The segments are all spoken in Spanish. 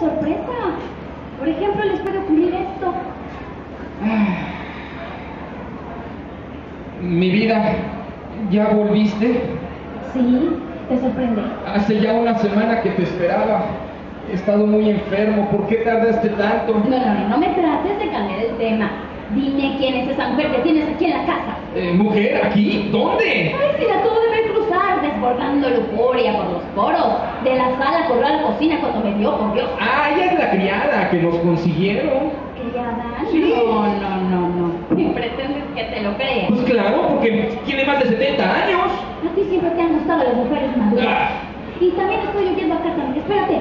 sorpresa. Por ejemplo, les puede ocurrir esto. Mi vida, ¿ya volviste? Sí, te sorprende. Hace ya una semana que te esperaba. He estado muy enfermo. ¿Por qué tardaste tanto? No, no, no, no me trates de cambiar el tema. Dime quién es esa mujer que tienes aquí en la casa. Eh, ¿Mujer? ¿Aquí? ¿Dónde? Ay, si la acabo desbordando lujuria por los poros. De la sala corrió a la cocina cuando me vio, por Dios. Ah, ella es la criada que nos consiguieron. ¿Criada? Sí. No, no, no, no. Ni pretendes que te lo creas. Pues claro, porque tiene más de 70 años. A ti siempre te han gustado las mujeres maduras. Ah. Y también estoy oyendo acá también. Espérate.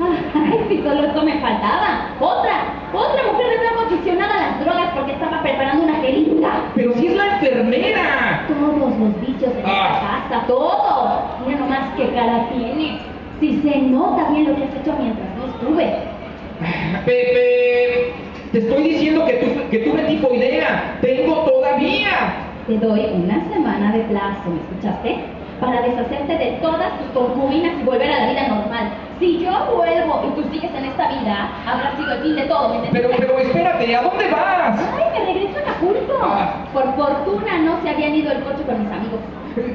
Ay, si solo esto me faltaba. Otra, otra mujer de blanco aficionada a las drogas porque estaba preparando una jeringa. Pero si es la enfermera. Todos los bichos en Ah. esta casa, todos. Mira nomás qué cara tiene. Si se nota bien lo que has hecho mientras no estuve. Pepe, te estoy diciendo que, tu- que tuve tifoidea. Tengo todavía. Te doy una semana de plazo, ¿me escuchaste? Para deshacerte de todas tus concubinas y volver a la vida normal. Si yo vuelvo y tú sigues en esta vida, habrá sido el fin de todo, ¿me Pero, pero espérate, ¿a dónde vas? Ay, me regreso. Ah. Por fortuna no se habían ido el coche con mis amigos.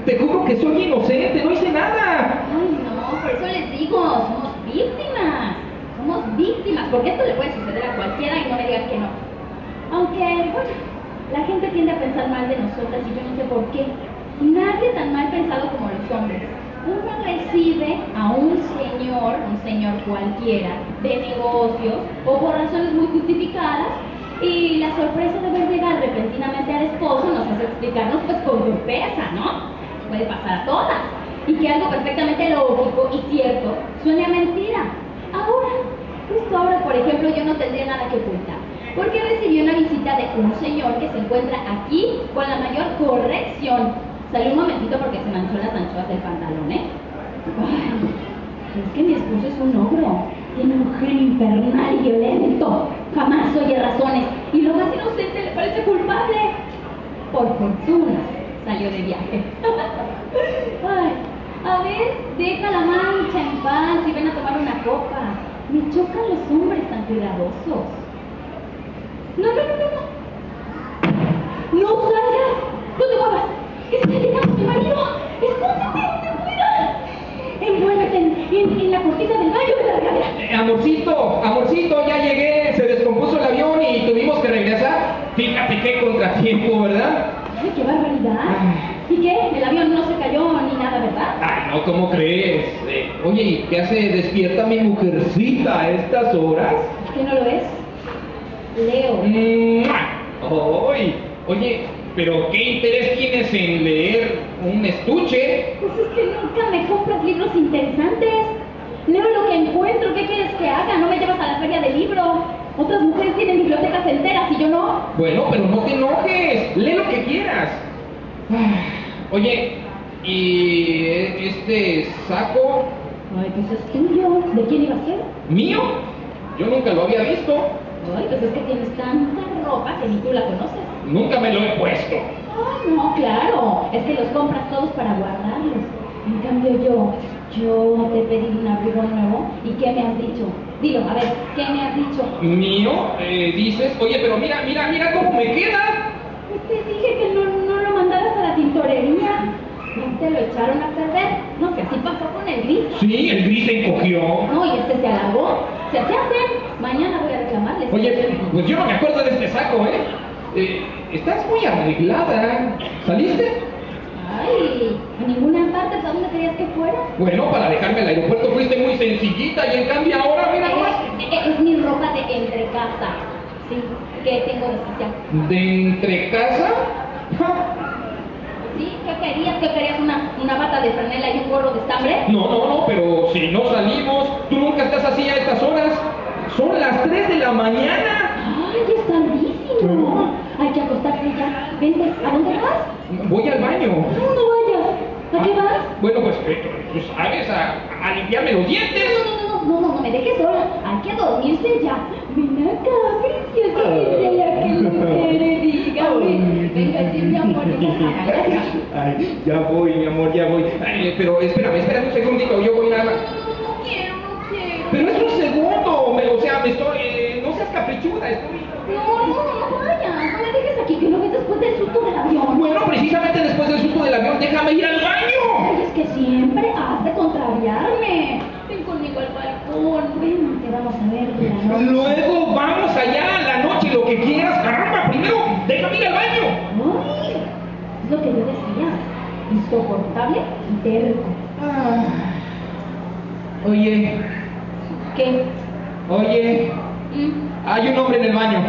Te juro que soy inocente, no hice nada. Ay, no, por eso les digo, somos víctimas. Somos víctimas, porque esto le puede suceder a cualquiera y no me digas que no. Aunque, bueno, la gente tiende a pensar mal de nosotras y yo no sé por qué. Nadie tan mal pensado como los hombres. Uno recibe a un señor, un señor cualquiera, de negocios o por razones muy justificadas y la sorpresa de ver llegar repentinamente al esposo nos hace explicarnos pues con sorpresa, ¿no? Puede pasar a todas. Y que algo perfectamente lógico y cierto suene a mentira. Ahora, justo ahora, por ejemplo, yo no tendría nada que ocultar. Porque recibí una visita de un señor que se encuentra aquí con la mayor corrección. Salí un momentito porque se manchó las anchoas del pantalón, ¿eh? Ay, es que mi esposo es un ogro. Tiene un genio infernal y violento. Jamás oye razones. Y lo más inocente le parece culpable. Por fortuna salió de viaje. Ay, a ver, deja la mancha en paz y ven a tomar una copa. Me chocan los hombres tan cuidadosos. No, no, no, no, no. Amorcito, amorcito, ya llegué. Se descompuso el avión y tuvimos que regresar. Fíjate qué contratiempo, ¿verdad? Ay, qué barbaridad. ¿Y qué? El avión no se cayó ni nada, ¿verdad? Ay, no, ¿cómo crees? Eh, oye, ¿y qué hace despierta mi mujercita a estas horas? ¿Qué no lo es? Leo. ¡Mua! ¡Ay! Oye, pero ¿qué interés tienes en leer un estuche? Pues es que nunca me compras libros interesantes. Leo lo que encuentro. ¿Qué quieres que haga? No me llevas a la feria del libro. Otras mujeres tienen bibliotecas enteras y yo no. Bueno, pero no te enojes, lee lo que quieras. Oye, ¿y este saco Ay, pues es tuyo. ¿De quién iba a ser? mío? Yo nunca lo había visto, Ay, pues es que tienes tanta ropa que ni tú la conoces. nunca me lo he puesto. Ay, no, claro. Es que los compras todos para guardarlos. En cambio yo, yo te pedí un abrigo nuevo. ¿Y qué me has dicho? Dilo, a ver, ¿qué me has dicho? ¿Mío? Eh, dices, oye, pero mira, mira, mira cómo me queda. Te dije que no, no lo mandaras a la tintorería. No te lo echaron a perder. No, que así pasó con el gris. Sí, el gris se encogió. No, y este se alargó. Se hace hacer. Mañana voy a reclamarles. Oye, pues yo no me acuerdo de este saco, ¿eh? Eh, estás muy arreglada. ¿Saliste? Ay, a ninguna parte, ¿a dónde querías que fuera? Bueno, para dejarme al aeropuerto fuiste muy sencillita y en cambio ahora, mira nomás. Es, es- mi ropa de entre casa. Sí, que tengo de. ¿De entre casa? Sí, ¿qué querías? ¿Qué querías? ¿Una, una bata de franela y un gorro de estambre? No, no, no, pero si no salimos, tú nunca estás así a estas horas. Son las 3 de la mañana. Ay, es tardísimo. Hay que acostarse ya. Vente, ¿a dónde vas? Voy al baño. No, no. ¿A qué vas? Bueno, pues eh, tú sabes, a, limpiarme los dientes. No, no, no, no, no, no me dejes sola. Hay que dormirse ya. Ven acá, preciosa, ya que lo quiere, dígame. Venga, sí, mi amor. Ay, ya voy, mi amor, ya voy. Ay, pero espérame, espérame un segundito, yo voy nada más. No, no quiero, no quiero. Pero es un segundo, me me estoy. eh, no seas caprichuda, estoy. No, no, no vayas, no me dejes aquí, que lo ves después del susto del avión. Bueno, precisamente después del susto del avión, déjame ir al baño. Ay, es que siempre has de contrariarme. Ven conmigo al balcón, ven, que vamos a ver la noche. Luego vamos allá, la noche, lo que quieras, caramba. Primero, déjame ir al baño. Ay, es lo que yo decía, insoportable y terco. Ah. Oye, ¿Qué? oye, Mm, hay un hombre en el baño.